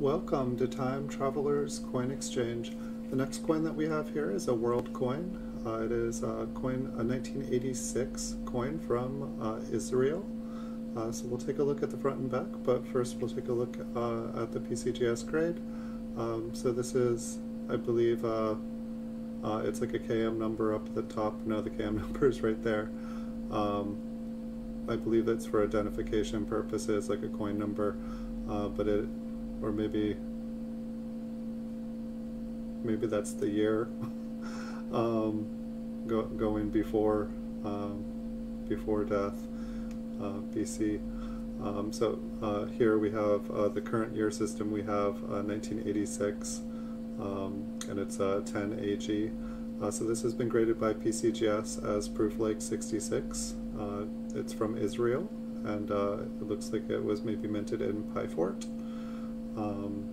Welcome to Time Travelers Coin Exchange. The next coin that we have here is a world coin. Uh, it is a coin, a 1986 coin from uh, Israel. Uh, so we'll take a look at the front and back, but first we'll take a look uh, at the PCGS grade. Um, so this is, I believe, uh, uh, it's like a KM number up at the top. No, the KM number is right there. Um, I believe that's for identification purposes, like a coin number, but it or maybe maybe that's the year um, go, going before um, before death uh, BC um, so uh, here we have uh, the current year system. We have 1986 uh, um, and it's a 10 AG uh, so this has been graded by PCGS as Proof Like 66 uh, it's from Israel and it looks like it was maybe minted in Piefort um,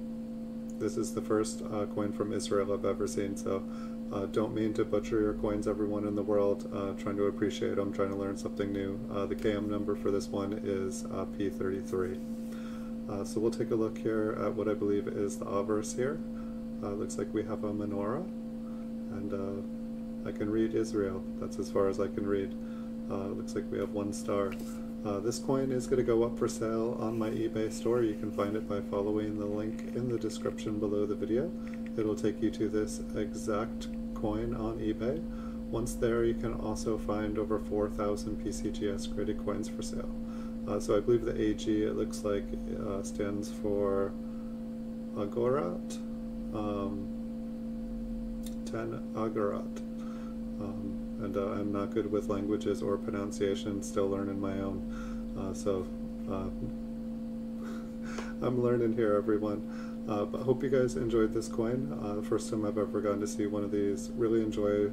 this is the first uh, coin from Israel I've ever seen, so uh, don't mean to butcher your coins, everyone in the world. Uh, trying to appreciate them, trying to learn something new. Uh, the KM number for this one is uh, P33. Uh, so we'll take a look here at what I believe is the obverse here. looks like we have a menorah, and I can read Israel. That's as far as I can read. Looks like we have one star. Uh, this coin is going to go up for sale on my eBay store. You can find it by following the link in the description below the video. It'll take you to this exact coin on eBay. Once there, you can also find over 4,000 PCGS graded coins for sale. Uh, so I believe the AG, it looks like, uh, stands for Agorat, um, 10 Agorat. Um, and uh, I'm not good with languages or pronunciation, still learning my own. Uh, so uh, I'm learning here, everyone. Uh, but hope you guys enjoyed this coin. Uh, first time I've ever gotten to see one of these. Really enjoy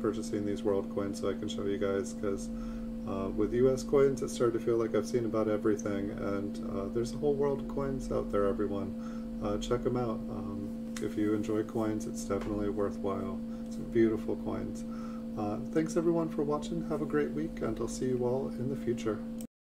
purchasing these world coins so I can show you guys because with US coins it started to feel like I've seen about everything and there's a whole world of coins out there, everyone. check them out. Um, if you enjoy coins, it's definitely worthwhile. Some beautiful coins. Uh, thanks everyone for watching. Have a great week, and I'll see you all in the future.